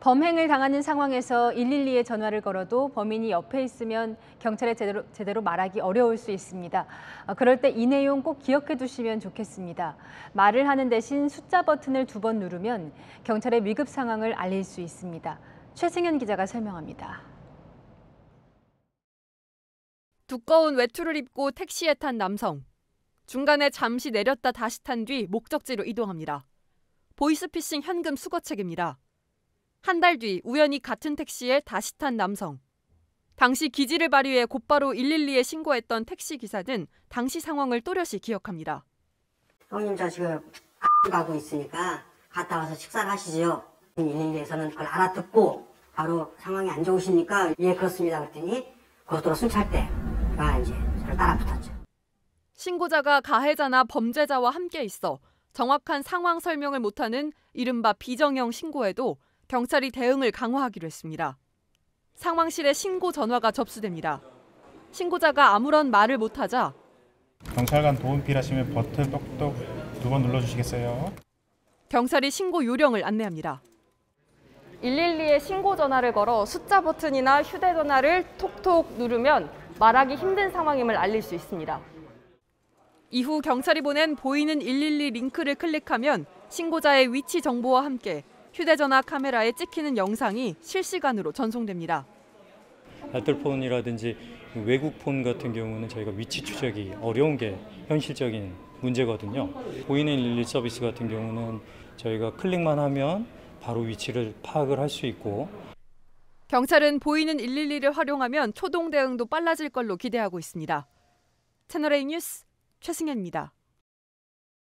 범행을 당하는 상황에서 112에 전화를 걸어도 범인이 옆에 있으면 경찰에 제대로, 제대로 말하기 어려울 수 있습니다. 아, 그럴 때 이 내용 꼭 기억해 두시면 좋겠습니다. 말을 하는 대신 숫자 버튼을 두 번 누르면 경찰에 위급 상황을 알릴 수 있습니다. 최승현 기자가 설명합니다. 두꺼운 외투를 입고 택시에 탄 남성. 중간에 잠시 내렸다 다시 탄 뒤 목적지로 이동합니다. 보이스피싱 현금 수거책입니다. 한 달 뒤 우연히 같은 택시에 다시 탄 남성. 당시 기지를 발휘해 곧바로 112에 신고했던 택시 기사는 당시 상황을 또렷이 기억합니다. 형님 저 지금 가고 있으니까 갔다 와서 식사를 하시죠. 112에서는 그걸 알아듣고 바로 상황이 안 좋으시니까 예 그렇습니다 그랬더니 고속도로 순찰 때가 이제 저를 따라 붙었죠. 신고자가 가해자나 범죄자와 함께 있어 정확한 상황 설명을 못하는 이른바 비정형 신고에도 경찰이 대응을 강화하기로 했습니다. 상황실에 신고 전화가 접수됩니다. 신고자가 아무런 말을 못하자 경찰관 도움 필요하시면 버튼 똑똑 두 번 눌러주시겠어요? 경찰이 신고 요령을 안내합니다. 112에 신고 전화를 걸어 숫자 버튼이나 휴대전화를 톡톡 누르면 말하기 힘든 상황임을 알릴 수 있습니다. 이후 경찰이 보낸 보이는 112 링크를 클릭하면 신고자의 위치 정보와 함께 휴대전화 카메라에 찍히는 영상이 실시간으로 전송됩니다. 알뜰폰이라든지 외국 폰 같은 경우는 저희가 위치 추적이 어려운 게 현실적인 문제거든요. 보이는 112 서비스 같은 경우는 저희가 클릭만 하면 바로 위치를 파악을 할 수 있고 경찰은 보이는 112를 활용하면 초동 대응도 빨라질 걸로 기대하고 있습니다. 채널A 뉴스 최승현입니다.